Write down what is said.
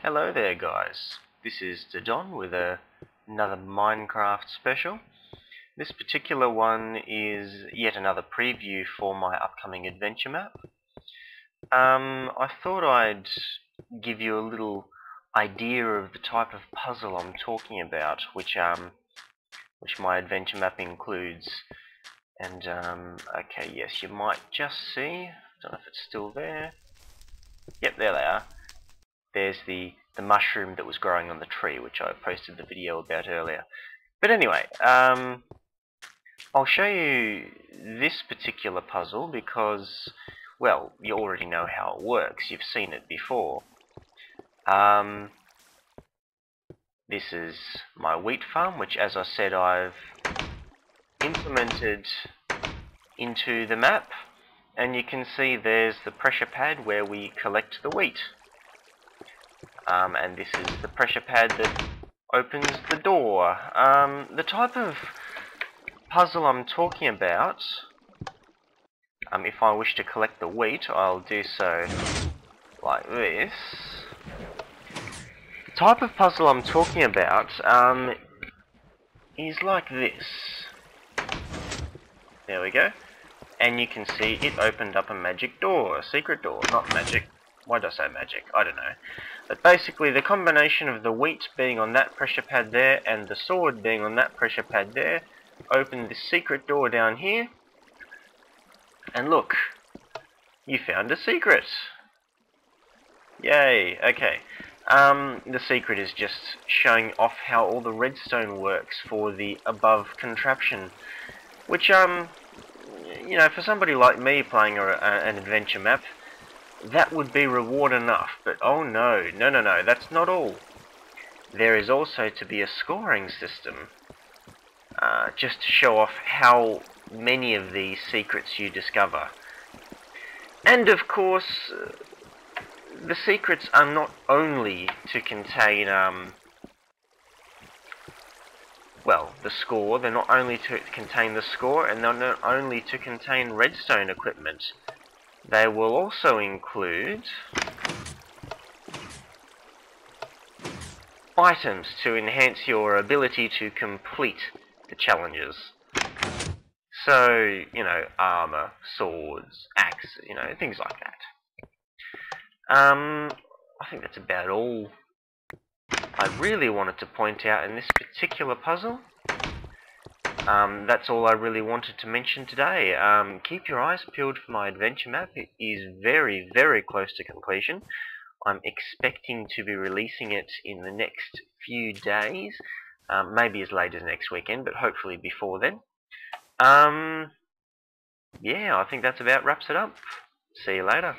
Hello there guys, this is Don with a, another Minecraft special. This particular one is yet another preview for my upcoming adventure map. Um, I thought I'd give you a little idea of the type of puzzle I'm talking about, which um, which my adventure map includes. And um, okay, yes, you might just see. Don't know if it's still there. Yep, there they are. There's the the mushroom that was growing on the tree, which I posted the video about earlier. But anyway, um, I'll show you this particular puzzle because, well, you already know how it works. You've seen it before. Um, this is my wheat farm, which as I said I've implemented into the map. And you can see there's the pressure pad where we collect the wheat. Um, and this is the pressure pad that opens the door. Um, the type of puzzle I'm talking about, um, if I wish to collect the wheat, I'll do so like this. The type of puzzle I'm talking about um, is like this. There we go. And you can see it opened up a magic door, a secret door, not magic. Why did I say magic? I don't know. But basically the combination of the wheat being on that pressure pad there and the sword being on that pressure pad there open the secret door down here. And look, you found a secret. Yay, okay. Um, the secret is just showing off how all the redstone works for the above contraption. Which, um, you know, for somebody like me playing a, a, an adventure map, that would be reward enough. But oh no, no, no, no, that's not all. There is also to be a scoring system. Uh, just to show off how many of these secrets you discover. And of course, uh, the secrets are not only to contain, um, well, the score, they're not only to contain the score, and they're not only to contain redstone equipment. They will also include items to enhance your ability to complete the challenges. So, you know, armor, swords, axe, you know, things like that. Um, I think that's about all I really wanted to point out in this particular puzzle. Um, that's all I really wanted to mention today. Um, keep your eyes peeled for my adventure map. It is very, very close to completion. I'm expecting to be releasing it in the next few days. Um, maybe as late as next weekend, but hopefully before then. Um, yeah, I think that's about wraps it up. See you later.